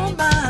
on my.